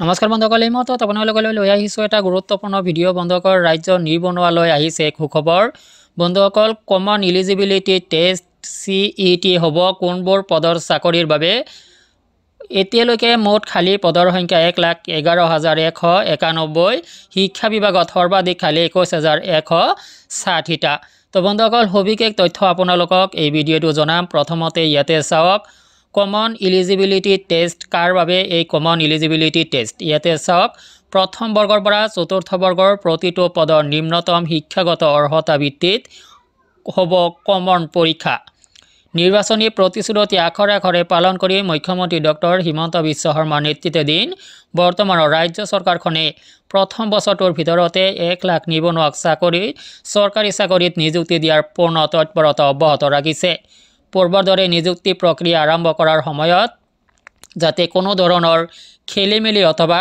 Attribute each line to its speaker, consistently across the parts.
Speaker 1: নমস্কাৰ বন্ধুসকল এই মুহূৰ্তত আপোনালোকলৈ লৈ আহিছোঁ এটা গুৰুত্বপূৰ্ণ ভিডিঅ' বন্ধুসকল ৰাজ্য নিবনুৱালৈ আহিছে সুখবৰ। বন্ধুসকল common eligibility test C E T হ'ব কোনবোৰ পদৰ চাকৰিৰ বাবে? এতিয়ালৈকে মুঠ খালী পদৰ সংখ্যা এক লাখ এঘাৰ হাজাৰ এশ একানব্বৈ শিক্ষা বিভাগত সৰ্বাধিক খালী একৈছ হাজাৰ এশ ষাঠিটা। তো বন্ধুসকল সবিশেষ তথ্য আপোনালোকক এই ভিডিঅ'টো জনাম। প্ৰথমতে ইয়াতে চাওক কমন ইলিজিবিলিটি টেষ্ট কাৰ বাবে এই কমন ইলিজিবিলিটি টেষ্ট ইয়াতে চাওক প্ৰথম বৰ্গৰ পৰা চতুৰ্থ বৰ্গৰ প্ৰতিটো পদৰ নিম্নতম শিক্ষাগত অৰ্হতা ভিত্তিত হ'ব কমন পৰীক্ষা। নিৰ্বাচনী প্ৰতিশ্ৰুতি আখৰে আখৰে পালন কৰি মুখ্যমন্ত্ৰী ডক্টৰ হিমন্ত বিশ্ব শৰ্মাৰ নেতৃত্বাধীন বৰ্তমানৰ ৰাজ্য চৰকাৰখনে প্ৰথম বছৰটোৰ ভিতৰতে এক লাখ নিবনুৱাক চাকৰি চৰকাৰী চাকৰিত নিযুক্তি দিয়াৰ পূৰ্ণ তৎপৰতা অব্যাহত ৰাখিছে। পূৰ্বৰ দৰে নিযুক্তি প্ৰক্ৰিয়া আৰম্ভ কৰাৰ সময়ত যাতে কোনো ধৰণৰ খেলি মেলি অথবা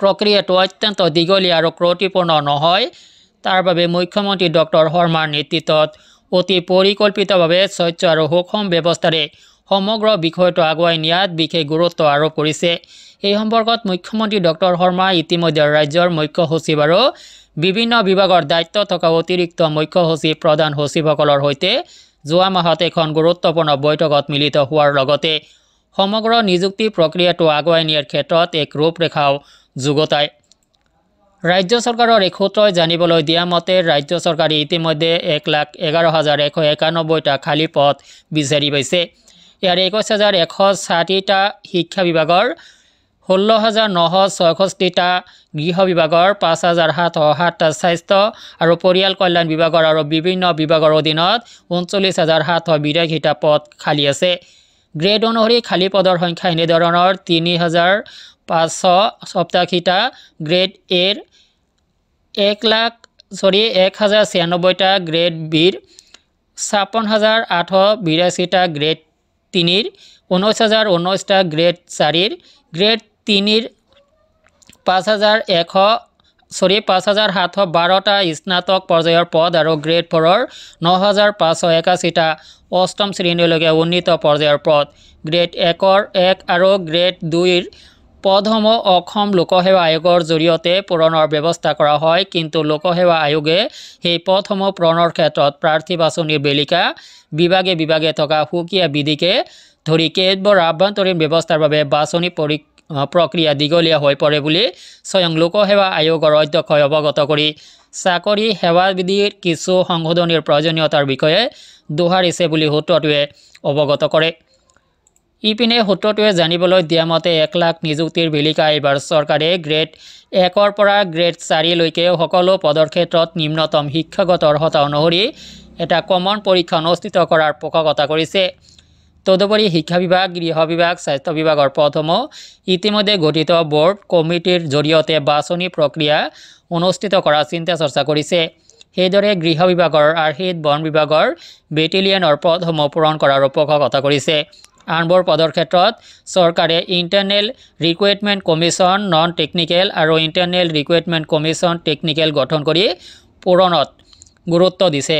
Speaker 1: প্ৰক্ৰিয়াটো অত্যন্ত দীঘলীয়া আৰু ক্ৰতিপূৰ্ণ নহয় তাৰ বাবে মুখ্যমন্ত্ৰী ডক্টৰ শৰ্মাৰ নেতৃত্বত অতি পৰিকল্পিতভাৱে স্বচ্ছ আৰু সুষম ব্যৱস্থাৰে সমগ্ৰ বিষয়টো আগুৱাই নিয়াত বিশেষ গুৰুত্ব আৰোপ কৰিছে। এই সম্পৰ্কত মুখ্যমন্ত্ৰী ডক্টৰ শৰ্মা ইতিমধ্যে ৰাজ্যৰ মুখ্য সচিব আৰু বিভিন্ন বিভাগৰ দায়িত্ব থকা অতিৰিক্ত মুখ্য সচিব প্ৰধান সচিবসকলৰ সৈতে যোৱা মাহত এখন গুৰুত্বপূৰ্ণ বৈঠকত মিলিত হোৱাৰ লগতে সমগ্ৰ নিযুক্তি প্ৰক্ৰিয়াটো আগুৱাই নিয়াৰ ক্ষেত্ৰত এক ৰূপৰেখাও যুগুতায় ৰাজ্য চৰকাৰৰ এক সূত্ৰই জানিবলৈ দিয়া মতে ৰাজ্য চৰকাৰে ইতিমধ্যে এক লাখ এঘাৰ হাজাৰ এশ একানব্বৈটা খালী পদ বিচাৰি পাইছে। ইয়াৰ একৈছ হাজাৰ এশ ষাঠিটা শিক্ষা বিভাগৰ ষোল্ল হাজাৰ নশ ছয়ষষ্ঠিটা গৃহ বিভাগৰ পাঁচ হাজাৰ সাতশ সাতটা স্বাস্থ্য আৰু পৰিয়াল কল্যাণ বিভাগৰ আৰু বিভিন্ন বিভাগৰ অধীনত ঊনচল্লিছ হাজাৰ সাতশ বিৰাশীটা পদ খালী আছে। গ্ৰেড অনুসৰি খালী পদৰ সংখ্যা এনেধৰণৰ তিনি হাজাৰ পাঁচশ সপ্তাশীটা গ্ৰেড এৰ এক লাখ চৰি এক হাজাৰ ছিয়ানব্বৈটা গ্ৰেড বিৰ ছাপন্ন হাজাৰ আঠশ বিৰাশীটা গ্ৰেড তিনিৰ ঊনৈছ হাজাৰ ঊনৈছটা গ্ৰেড চাৰিৰ গ্ৰেড তিনিৰ পাঁচ হাজাৰ এশ চৰি পাঁচ হাজাৰ সাতশ বাৰটা স্নাতক পৰ্যায়ৰ পদ আৰু গ্ৰেড ফ'ৰৰ ন হাজাৰ পাঁচশ একাশীটা অষ্টম শ্ৰেণীলৈকে উন্নীত পৰ্যায়ৰ পদ। গ্ৰেড একৰ এক আৰু গ্ৰেড দুইৰ পদসমূহ অসম লোকসেৱা আয়োগৰ জৰিয়তে পূৰণৰ ব্যৱস্থা কৰা হয় কিন্তু লোকসেৱা আয়োগে সেই পদসমূহ পূৰণৰ ক্ষেত্ৰত প্ৰাৰ্থী বাছনিৰ বেলিকা বিভাগে বিভাগে থকা সুকীয়া বিধিকে ধৰি কেতবোৰ আভ্যন্তৰীণ ব্যৱস্থাৰ বাবে বাছনি পৰী প্ৰক্ৰিয়া দীঘলীয়া হৈ পৰে বুলি স্বয়ং লোকসেৱা আয়োগৰ অধ্যক্ষই অৱগত কৰি চাকৰি সেৱাবিধিৰ কিছু সংশোধনীৰ প্ৰয়োজনীয়তাৰ বিষয়ে দোহাৰিছে বুলি সূত্ৰটোৱে অৱগত কৰে। ইপিনে সূত্ৰটোৱে জানিবলৈ দিয়া মতে এক লাখ নিযুক্তিৰ বেলিকা এইবাৰ চৰকাৰে গ্ৰেড একৰ পৰা গ্ৰেড চাৰিলৈকে সকলো পদৰ ক্ষেত্ৰত নিম্নতম শিক্ষাগত অৰ্হতা অনুসৰি এটা কমন পৰীক্ষা অনুষ্ঠিত কৰাৰ পোষকতা কৰিছে। তদুপৰি শিক্ষা বিভাগ, গৃহ বিভাগ, স্বাস্থ্য বিভাগৰ পদসমূহ ইতিমধ্যে গঠিত বোৰ্ড কমিটিৰ জৰিয়তে বাছনি প্ৰক্ৰিয়া অনুষ্ঠিত কৰাৰ চিন্তা চৰ্চা কৰিছে। সেইদৰে গৃহ বিভাগৰ আৰ্হিত বন বিভাগৰ বেটেলিয়নৰ পদসমূহ পূৰণ কৰাৰ উপকতা কৰিছে। আনবোৰ পদৰ ক্ষেত্ৰত চৰকাৰে internal recruitment commission non technical আৰু ইণ্টাৰনেল ৰিকুৱাৰমেণ্ট কমিশ্যন টেকনিকেল গঠন কৰি পূৰণত গুৰুত্ব দিছে।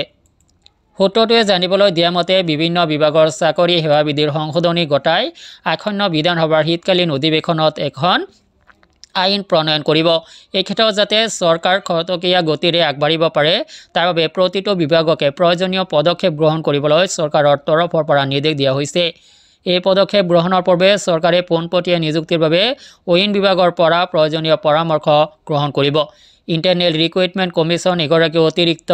Speaker 1: সূত্ৰটোৱে জানিবলৈ দিয়া মতে বিভিন্ন বিভাগৰ চাকৰি সেৱাবিধিৰ সংশোধনী ঘটাই আসন্ন বিধানসভাৰ শীতকালীন অধিৱেশনত এখন আইন প্ৰণয়ন কৰিব। এই ক্ষেত্ৰত যাতে চৰকাৰ খৰতকীয়া গতিৰে আগবাঢ়িব পাৰে তাৰ বাবে প্ৰতিটো বিভাগকে প্ৰয়োজনীয় পদক্ষেপ গ্ৰহণ কৰিবলৈ চৰকাৰৰ তৰফৰ পৰা নিৰ্দেশ দিয়া হৈছে। এই পদক্ষেপ গ্ৰহণৰ পূৰ্বে চৰকাৰে পোনপটীয়া নিযুক্তিৰ বাবে ঐন বিভাগৰ পৰা প্ৰয়োজনীয় পৰামৰ্শ গ্ৰহণ কৰিব। ইণ্টাৰনেল ৰিক্ৰুইটমেণ্ট কমিশ্যন এগৰাকী অতিৰিক্ত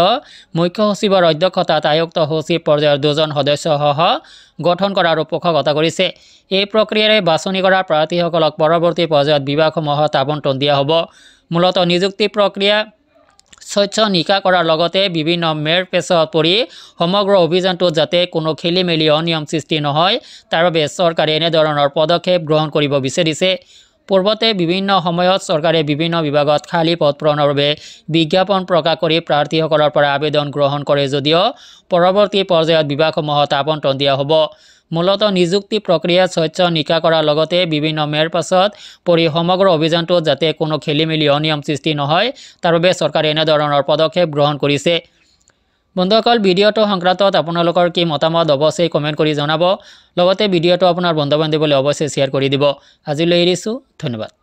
Speaker 1: মুখ্য সচিবৰ অধ্যক্ষতাত আয়ুক্ত সচিব পৰ্যায়ৰ দুজন সদস্যসহ গঠন কৰাৰ পোষকতা কৰিছে। এই প্ৰক্ৰিয়াৰে বাছনি কৰা প্ৰাৰ্থীসকলক পৰৱৰ্তী পৰ্যায়ত বিভাগসমূহত আবণ্টন দিয়া হ'ব। মূলতঃ নিযুক্তি প্ৰক্ৰিয়া স্বচ্ছ নিকা কৰাৰ লগতে বিভিন্ন মেৰ পেচত পৰি সমগ্ৰ অভিযানটোত যাতে কোনো খেলি মেলি অনিয়ম সৃষ্টি নহয় তাৰ বাবে চৰকাৰে এনেধৰণৰ পদক্ষেপ গ্ৰহণ কৰিব বিচাৰিছে। পূৰ্বতে বিভিন্ন সময়ত চৰকাৰে বিভিন্ন বিভাগত খালী পদ পূৰণৰ বাবে বিজ্ঞাপন প্ৰকাশ কৰি প্ৰাৰ্থীসকলৰ পৰা আবেদন গ্ৰহণ কৰে যদিও পৰৱৰ্তী পৰ্যায়ত বিভাগসমূহত আবণ্টন দিয়া হ'ব। মূলতঃ নিযুক্তি প্ৰক্ৰিয়াত স্বচ্ছ নিকা কৰাৰ লগতে বিভিন্ন মেৰ পাছত পৰি সমগ্ৰ অভিযানটোত যাতে কোনো খেলি মেলি অনিয়ম সৃষ্টি নহয় তাৰ বাবে চৰকাৰে এনেধৰণৰ পদক্ষেপ গ্ৰহণ কৰিছে। বন্ধুসকল ভিডিঅ'টো সংক্ৰান্তত আপোনালোকৰ কি মতামত অৱশ্যেই কমেণ্ট কৰি জনাব। লগতে ভিডিঅ'টো আপোনাৰ বন্ধু বান্ধৱীলৈ অৱশ্যেই শ্বেয়াৰ কৰি দিব। আজিলৈ এৰিছোঁ ধন্যবাদ।